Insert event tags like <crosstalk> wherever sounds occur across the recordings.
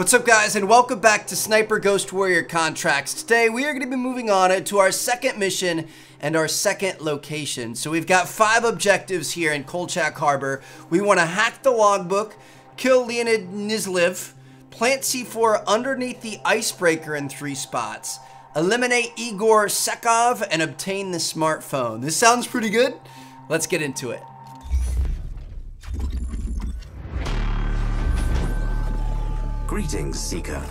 What's up guys and welcome back to Sniper Ghost Warrior Contracts. Today we are going to be moving on to our second mission and our second location. So we've got five objectives here in Kolchak Harbor. We want to hack the logbook, kill Leonid Nizliv, plant C4 underneath the icebreaker in three spots, eliminate Igor Sekov, and obtain the smartphone. This sounds pretty good. Let's get into it. Greetings, Seeker.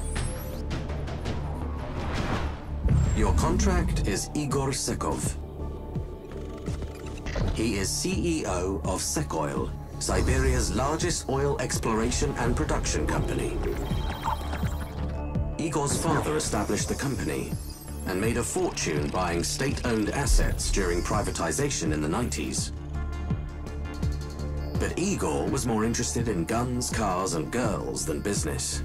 Your contract is Igor Sekov. He is CEO of Sekoil, Siberia's largest oil exploration and production company. Igor's father established the company and made a fortune buying state-owned assets during privatization in the 90s. But Igor was more interested in guns, cars, and girls than business.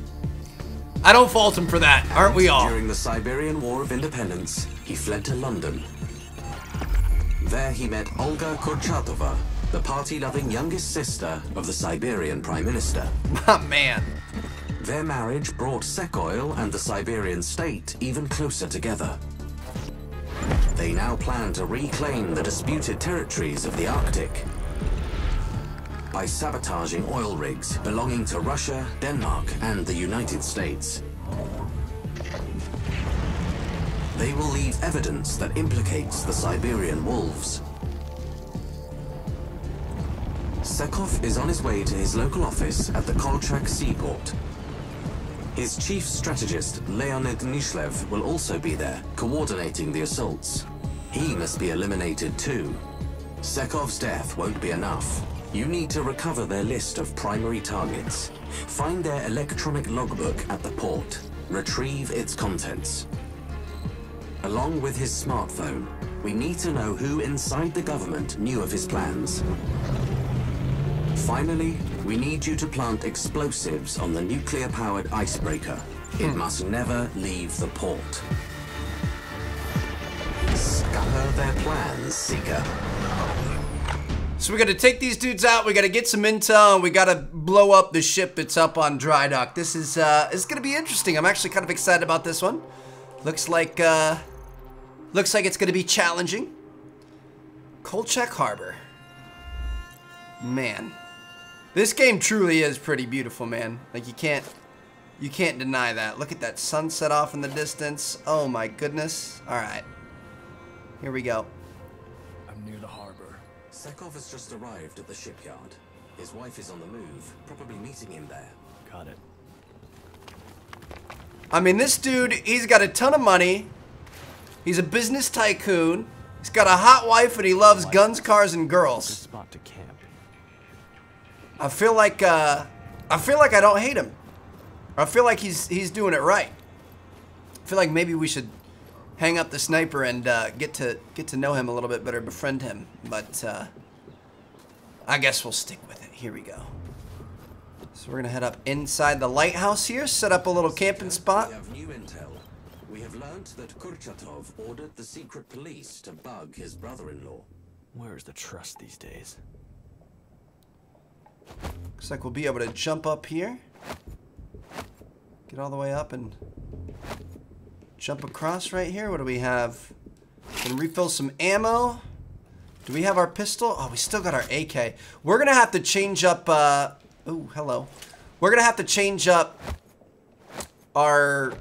I don't fault him for that, aren't we all? During the Siberian War of Independence, he fled to London. There he met Olga Kurchatova, the party-loving youngest sister of the Siberian Prime Minister. <laughs> Oh, man. Their marriage brought Sekoil and the Siberian state even closer together. They now plan to reclaim the disputed territories of the Arctic by sabotaging oil rigs belonging to Russia, Denmark, and the United States. They will leave evidence that implicates the Siberian wolves. Sekov is on his way to his local office at the Kolchak seaport. His chief strategist, Leonid Nishlev, will also be there, coordinating the assaults. He must be eliminated too. Sekov's death won't be enough. You need to recover their list of primary targets. Find their electronic logbook at the port. Retrieve its contents. Along with his smartphone, we need to know who inside the government knew of his plans. Finally, we need you to plant explosives on the nuclear-powered icebreaker. It hmm. must never leave the port. Scupper their plans, Seeker. So we gotta take these dudes out, we gotta get some intel, we gotta blow up the ship that's up on dry dock. This is, uh, it's gonna be interesting. I'm actually kind of excited about this one. Looks like, uh, looks like it's gonna be challenging. Kolchak Harbor. Man. This game truly is pretty beautiful, man. Like, you can't, you can't deny that. Look at that sunset off in the distance. Oh my goodness. Alright. Here we go. I'm near the harbor. Sekov has just arrived at the shipyard. His wife is on the move, probably meeting him there. Got it. I mean, this dude, he's got a ton of money. He's a business tycoon. He's got a hot wife and he loves guns, cars, and Good girls. spot to camp. I feel like, uh, I feel like I don't hate him. I feel like he's he's doing it right. I feel like maybe we should hang up the sniper and uh, get to get to know him a little bit better, befriend him. But uh, I guess we'll stick with it. Here we go. So we're gonna head up inside the lighthouse here, set up a little camping spot. We have new intel. We have learned that Kurchatov ordered the secret police to bug his brother-in-law. Where is the trust these days? Looks like we'll be able to jump up here. Get all the way up and jump across right here. What do we have? Can refill some ammo. Do we have our pistol? Oh, we still got our AK. We're gonna have to change up, uh, oh, hello. We're gonna have to change up our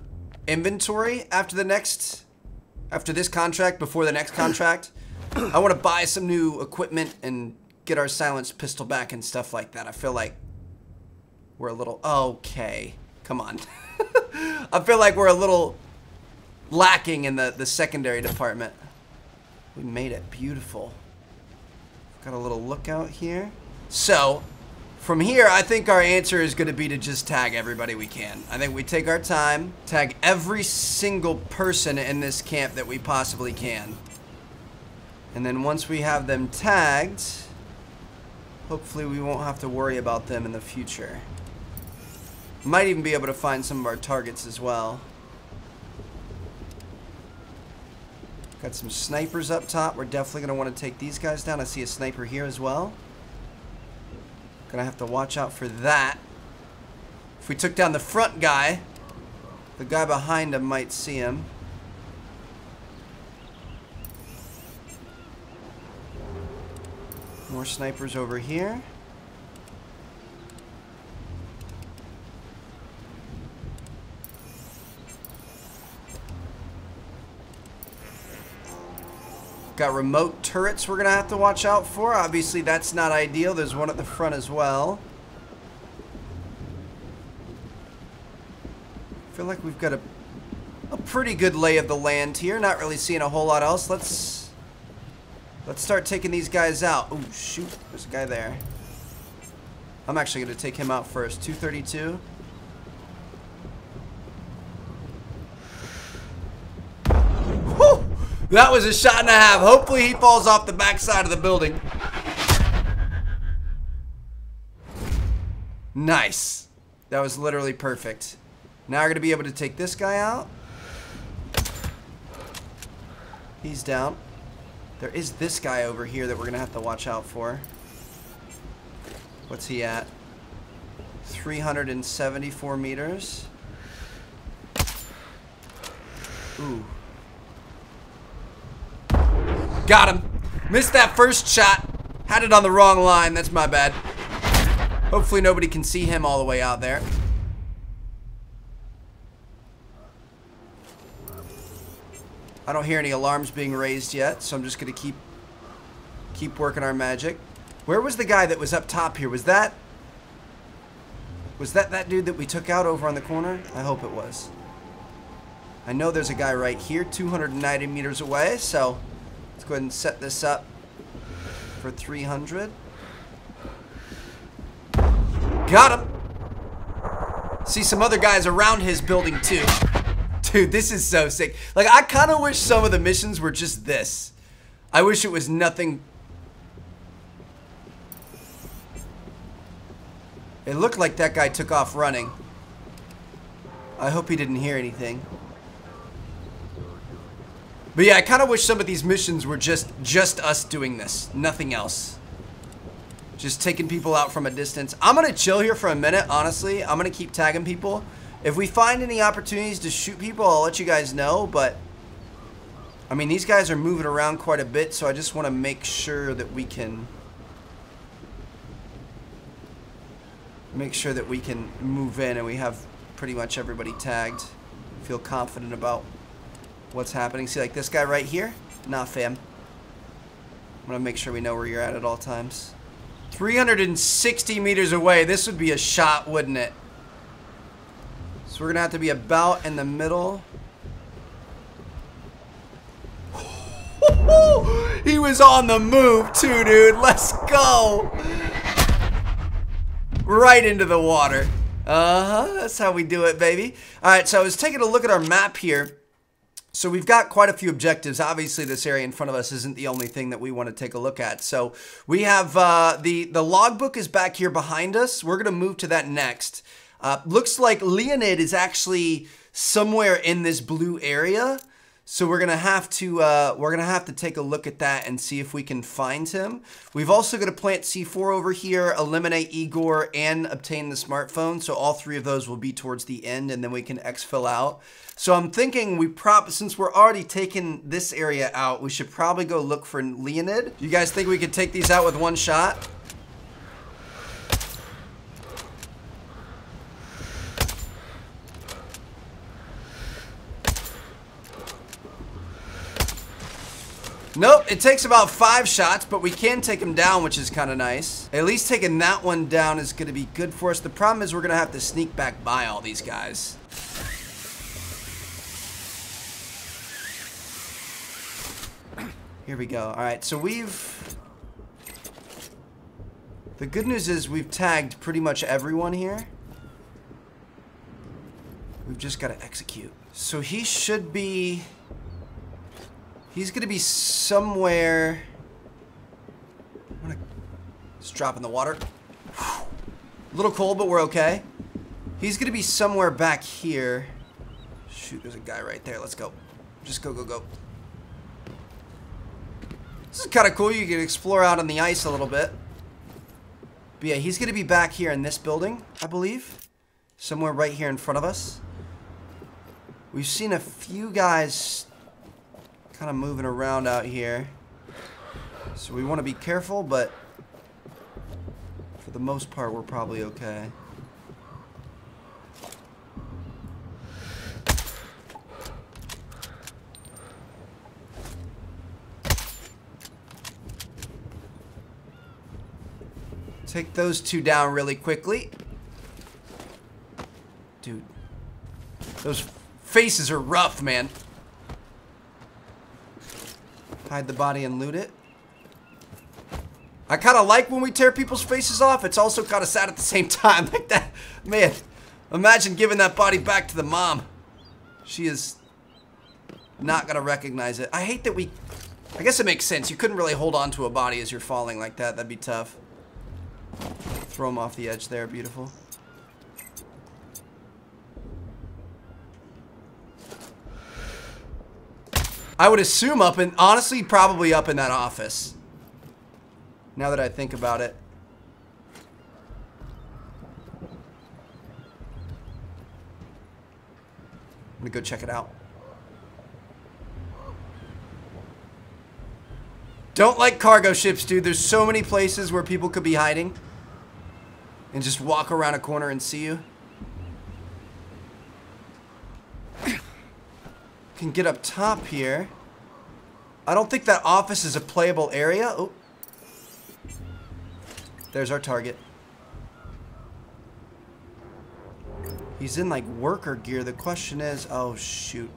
inventory after the next, after this contract, before the next <coughs> contract. I want to buy some new equipment and get our silenced pistol back and stuff like that. I feel like we're a little okay. Come on. <laughs> I feel like we're a little lacking in the the secondary department. We made it beautiful. Got a little lookout here. So, from here, I think our answer is going to be to just tag everybody we can. I think we take our time, tag every single person in this camp that we possibly can. And then once we have them tagged, hopefully we won't have to worry about them in the future. Might even be able to find some of our targets as well. Got some snipers up top. We're definitely going to want to take these guys down. I see a sniper here as well. Gonna have to watch out for that. If we took down the front guy, the guy behind him might see him. More snipers over here. Got remote turrets we're going to have to watch out for. Obviously, that's not ideal. There's one at the front as well. feel like we've got a, a pretty good lay of the land here. Not really seeing a whole lot else. Let's let's start taking these guys out. Oh, shoot. There's a guy there. I'm actually going to take him out first. 232. That was a shot and a half. Hopefully he falls off the backside of the building. Nice. That was literally perfect. Now we're going to be able to take this guy out. He's down. There is this guy over here that we're going to have to watch out for. What's he at? 374 meters. Ooh. Got him. Missed that first shot. Had it on the wrong line. That's my bad. Hopefully nobody can see him all the way out there. I don't hear any alarms being raised yet, so I'm just going to keep keep working our magic. Where was the guy that was up top here? Was that was that that dude that we took out over on the corner? I hope it was. I know there's a guy right here, 290 meters away, so let's go ahead and set this up for 300. Got him! See some other guys around his building too. Dude, this is so sick. Like, I kind of wish some of the missions were just this. I wish it was nothing. It looked like that guy took off running. I hope he didn't hear anything. But yeah, I kind of wish some of these missions were just just us doing this. Nothing else. Just taking people out from a distance. I'm going to chill here for a minute, honestly. I'm going to keep tagging people. If we find any opportunities to shoot people, I'll let you guys know, but... I mean, these guys are moving around quite a bit, so I just want to make sure that we can... Make sure that we can move in and we have pretty much everybody tagged. Feel confident about what's happening. See, like this guy right here? Nah, fam. I'm to make sure we know where you're at at all times. 360 meters away. This would be a shot, wouldn't it? So we're to have to be about in the middle. <laughs> he was on the move too, dude. Let's go. Right into the water. Uh-huh. That's how we do it, baby. All right, so I was taking a look at our map here. So we've got quite a few objectives. Obviously, this area in front of us isn't the only thing that we want to take a look at. So we have uh, the, the logbook is back here behind us. We're going to move to that next. Uh, looks like Leonid is actually somewhere in this blue area. So we're gonna have to uh, we're gonna have to take a look at that and see if we can find him. We've also got to plant C4 over here, eliminate Igor, and obtain the smartphone. So all three of those will be towards the end, and then we can exfil out. So I'm thinking we prop since we're already taking this area out, we should probably go look for Leonid. You guys think we could take these out with one shot? Nope, it takes about five shots, but we can take him down, which is kind of nice. At least taking that one down is going to be good for us. The problem is we're going to have to sneak back by all these guys. Here we go. All right, so we've... The good news is we've tagged pretty much everyone here. We've just got to execute. So he should be... He's to be somewhere... I'm gonna just drop in the water. A little cold, but we're okay. He's to be somewhere back here. Shoot, there's a guy right there. Let's go. Just go, go, go. This is kind of cool. You can explore out on the ice a little bit. But yeah, he's to be back here in this building, I believe. somewhere right here in front of us. We've seen a few guys kind of moving around out here. So we want to be careful, but for the most part, we're probably okay. Take those two down really quickly. Dude. Those faces are rough, man. Hide the body and loot it. I kind of like when we tear people's faces off. It's also kind of sad at the same <laughs> time. Like that, man. Imagine giving that body back to the mom. She is not going to recognize it. I hate that we... I guess it makes sense. You couldn't really hold on to a body as you're falling like that. That'd be tough. Throw him off the edge there. Beautiful. I would assume up in, honestly, probably up in that office. Now that I think about it. I'm gonna go check it out. Don't like cargo ships, dude. There's so many places where people could be hiding. And just walk around a corner and see you. Can get up top here. I don't think that office is a playable area. Oh. There's our target. He's in like worker gear. The question is, oh shoot.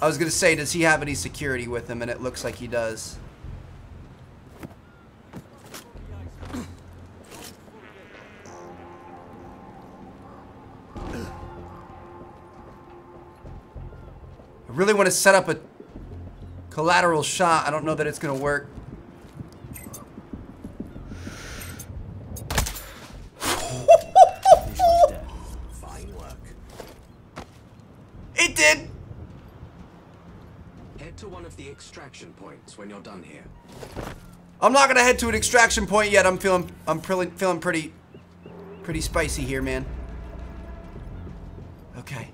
I was gonna say, does he have any security with him? And it looks like he does. Really want to set up a collateral shot. I don't know that it's going to work. It did! Head to one of the extraction points when you're done here. I'm not going to head to an extraction point yet. I'm feeling I'm feeling pretty pretty spicy here, man. Okay.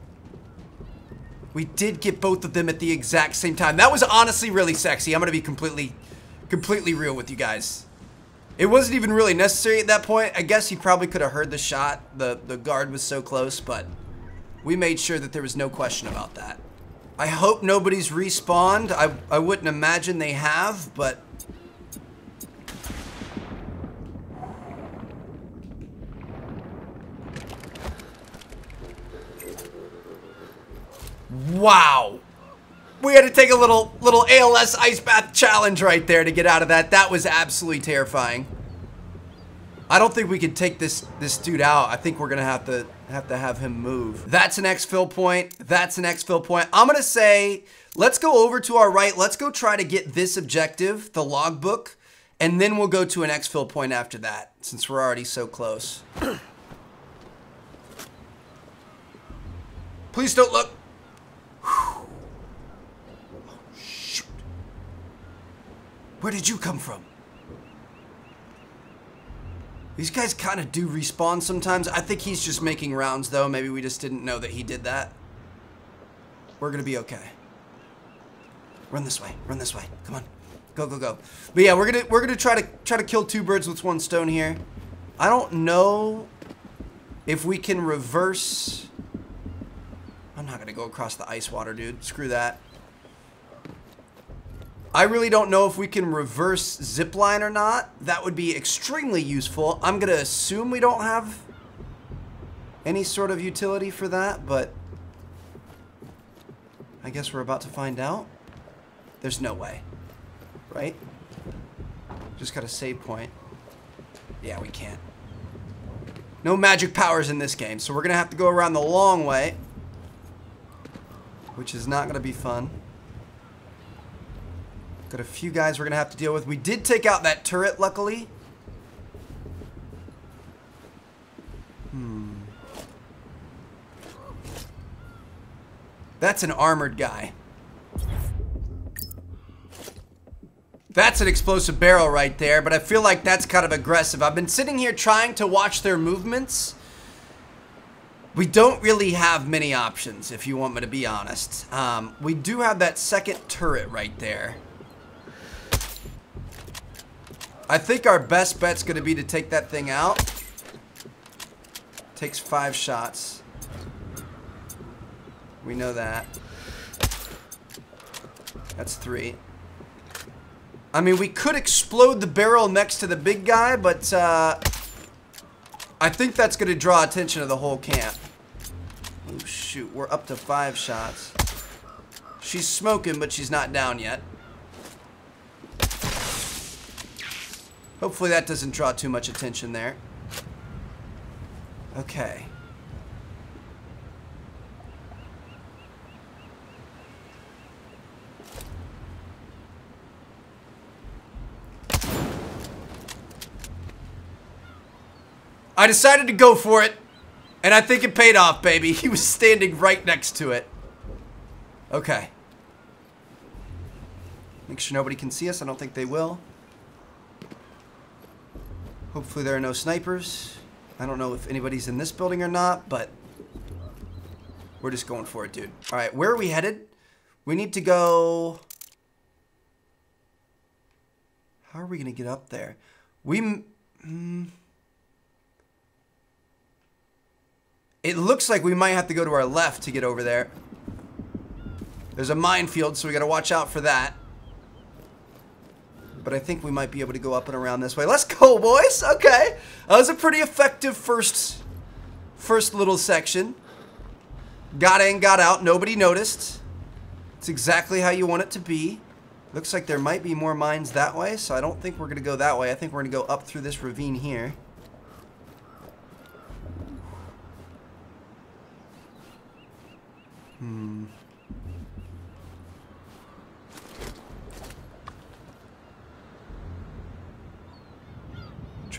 We did get both of them at the exact same time. That was honestly really sexy. I'm going to be completely, completely real with you guys. It wasn't even really necessary at that point. I guess he probably could have heard the shot. The, the guard was so close, but we made sure that there was no question about that. I hope nobody's respawned. I, I wouldn't imagine they have, but... Wow. We had to take a little little ALS ice bath challenge right there to get out of that. That was absolutely terrifying. I don't think we can take this this dude out. I think we're gonna have to have to have him move. That's an exfil point. That's an exfil point. I'm gonna say let's go over to our right. Let's go try to get this objective, the logbook, and then we'll go to an exfil point after that, since we're already so close. <clears throat> Please don't look. Shoot. Where did you come from? These guys kind of do respawn sometimes. I think he's just making rounds, though. Maybe we just didn't know that he did that. We're going to be okay. Run this way. Run this way. Come on. Go, go, go. But yeah, we're going to we're going to try to try to kill two birds with one stone here. I don't know if we can reverse not going to go across the ice water, dude. Screw that. I really don't know if we can reverse zipline or not. That would be extremely useful. I'm going to assume we don't have any sort of utility for that, but I guess we're about to find out. There's no way, right? Just got a save point. Yeah, we can't. No magic powers in this game, so we're going to have to go around the long way which is not going to be fun. Got a few guys we're going to have to deal with. We did take out that turret, luckily. Hmm. That's an armored guy. That's an explosive barrel right there, but I feel like that's kind of aggressive. I've been sitting here trying to watch their movements We don't really have many options, if you want me to be honest. Um, we do have that second turret right there. I think our best bet's going to be to take that thing out. Takes five shots. We know that. That's three. I mean, we could explode the barrel next to the big guy, but uh, I think that's going to draw attention to the whole camp. Shoot. We're up to five shots. She's smoking, but she's not down yet. Hopefully that doesn't draw too much attention there. Okay. I decided to go for it, and I think it paid off, baby. He was standing right next to it. Okay. Make sure nobody can see us. I don't think they will. Hopefully there are no snipers. I don't know if anybody's in this building or not, but we're just going for it, dude. All right, where are we headed? We need to go... How are we going to get up there? We... Mm, it looks like we might have to go to our left to get over there. There's a minefield, so we got to watch out for that. But I think we might be able to go up and around this way. Let's go, boys. Okay. That was a pretty effective first, first little section. Got in, got out. Nobody noticed. It's exactly how you want it to be. Looks like there might be more mines that way, so I don't think we're to go that way. I think we're to go up through this ravine here.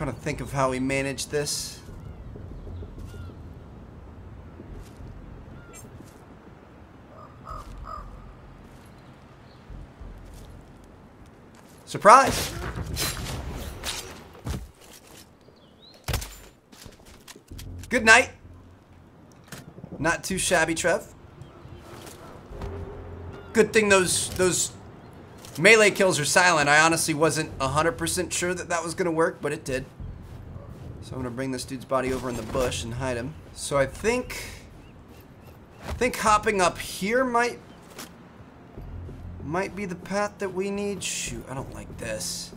Trying to think of how we manage this. Surprise! Good night. Not too shabby, Trev. Good thing those those Melee kills are silent. I honestly wasn't 100% sure that that was going to work, but it did. So I'm going to bring this dude's body over in the bush and hide him. So I think... I think hopping up here might... Might be the path that we need. Shoot, I don't like this.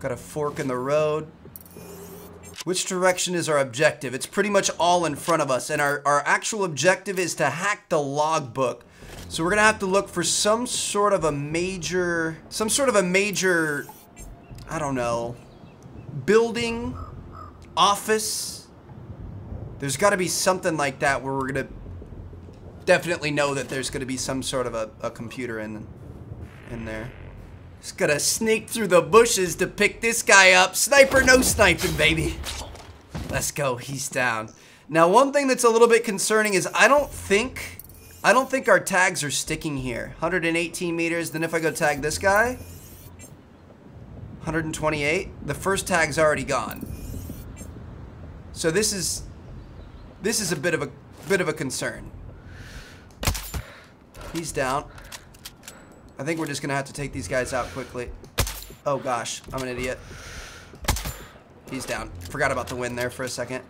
Got a fork in the road. Which direction is our objective? It's pretty much all in front of us, and our, our actual objective is to hack the logbook so we're gonna have to look for some sort of a major, some sort of a major, I don't know, building, office. There's gotta be something like that where we're gonna definitely know that there's gonna be some sort of a, a computer in, in there. Just gotta sneak through the bushes to pick this guy up. Sniper, no sniping, baby. Let's go, he's down. Now, one thing that's a little bit concerning is I don't think I don't think our tags are sticking here. 118 meters. Then if I go tag this guy, 128. The first tag's already gone. So this is this is a bit of a bit of a concern. He's down. I think we're just gonna have to take these guys out quickly. Oh gosh, I'm an idiot. He's down. Forgot about the win there for a second.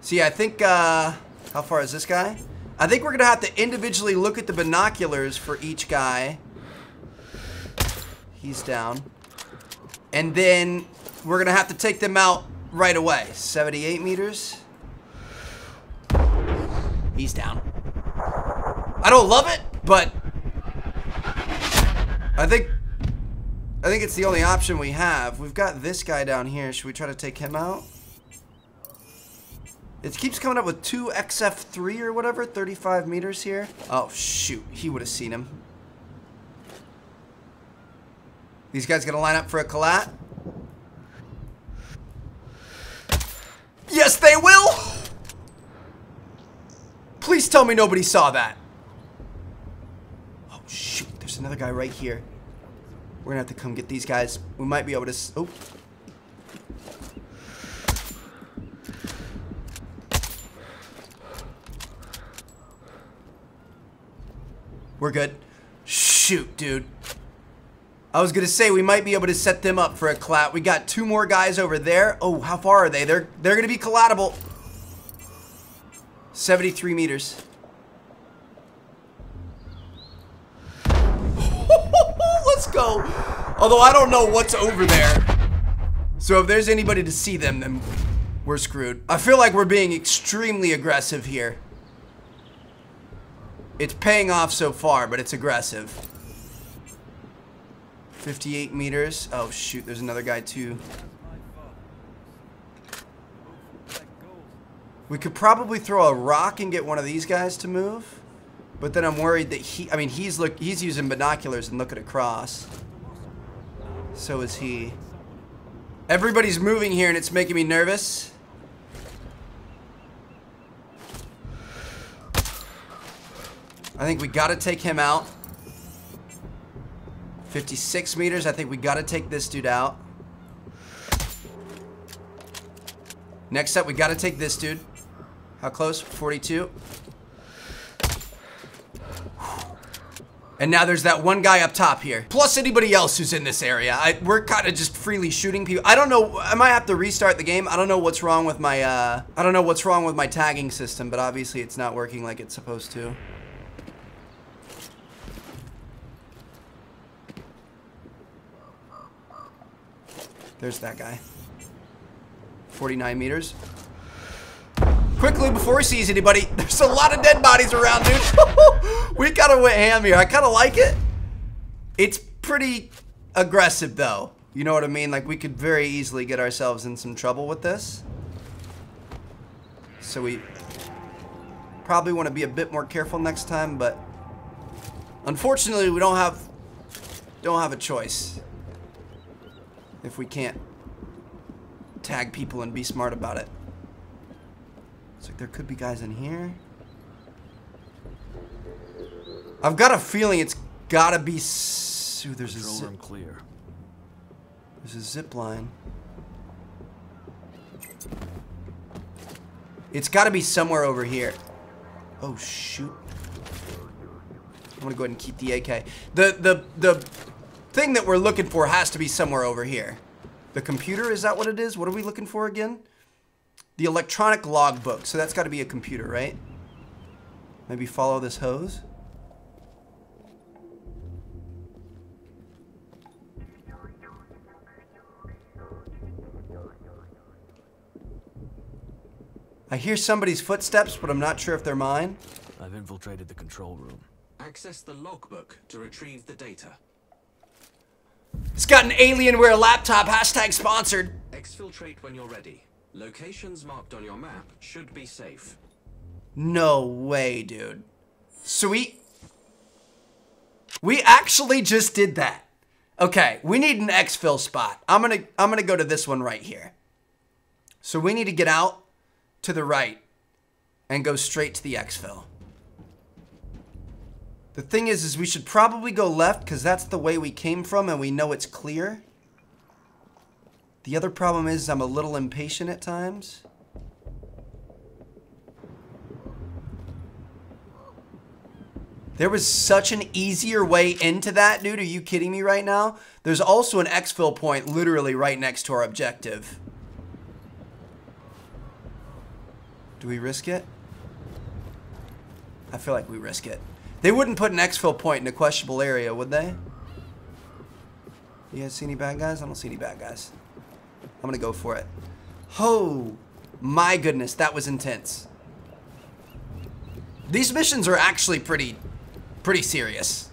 See, I think, uh, how far is this guy? I think we're going to have to individually look at the binoculars for each guy. He's down. And then we're going to have to take them out right away. 78 meters. He's down. I don't love it, but I think I think it's the only option we have. We've got this guy down here. Should we try to take him out? It keeps coming up with 2 XF3 or whatever, 35 meters here. Oh, shoot. He would have seen him. These guys gonna line up for a collat? Yes, they will! Please tell me nobody saw that. Oh, shoot. There's another guy right here. We're gonna have to come get these guys. We might be able to... Oh. We're good. Shoot, dude. I was gonna say we might be able to set them up for a clat. We got two more guys over there. Oh, how far are they? They're they're gonna be collatable. 73 meters. <laughs> Let's go. Although I don't know what's over there. So if there's anybody to see them, then we're screwed. I feel like we're being extremely aggressive here. It's paying off so far, but it's aggressive. 58 meters. Oh, shoot. There's another guy, too. We could probably throw a rock and get one of these guys to move. But then I'm worried that he... I mean, he's look. He's using binoculars and looking across. So is he. Everybody's moving here and it's making me nervous. I think we got to take him out. 56 meters. I think we got to take this dude out. Next up, we got to take this dude. How close? 42. And now there's that one guy up top here. Plus anybody else who's in this area. I, we're kind of just freely shooting people. I don't know. I might have to restart the game. I don't know what's wrong with my, uh, I don't know what's wrong with my tagging system, but obviously it's not working like it's supposed to. There's that guy. 49 meters. Quickly, before he sees anybody, <laughs> there's a lot of dead bodies around, dude. <laughs> we kind of went ham here. I kind of like it. It's pretty aggressive, though. You know what I mean? Like, we could very easily get ourselves in some trouble with this. So we probably want to be a bit more careful next time, but unfortunately, we don't have don't have a choice if we can't tag people and be smart about it. It's like there could be guys in here. I've got a feeling it's gotta be. Ooh, there's a zip, clear. there's a zip line. It's gotta be somewhere over here. Oh shoot! I'm gonna go ahead and keep the AK. The the the thing that we're looking for has to be somewhere over here. The computer is that what it is? What are we looking for again? The electronic logbook. So that's got to be a computer, right? Maybe follow this hose. I hear somebody's footsteps, but I'm not sure if they're mine. I've infiltrated the control room. Access the logbook to retrieve the data. It's got an Alienware laptop, hashtag sponsored. Exfiltrate when you're ready. Locations marked on your map should be safe. No way, dude. Sweet. We actually just did that. Okay, we need an exfil spot. I'm gonna I'm gonna go to this one right here. So we need to get out to the right and go straight to the exfil. The thing is, is we should probably go left because that's the way we came from and we know it's clear. The other problem is I'm a little impatient at times. There was such an easier way into that, dude. Are you kidding me right now? There's also an exfil point literally right next to our objective. Do we risk it? I feel like we risk it. They wouldn't put an exfil point in a questionable area, would they? You guys see any bad guys? I don't see any bad guys. I'm gonna go for it. Oh, my goodness, that was intense. These missions are actually pretty, pretty serious.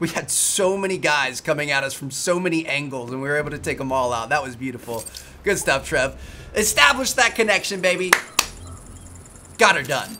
We had so many guys coming at us from so many angles, and we were able to take them all out. That was beautiful. Good stuff, Trev. Establish that connection, baby. Got her done.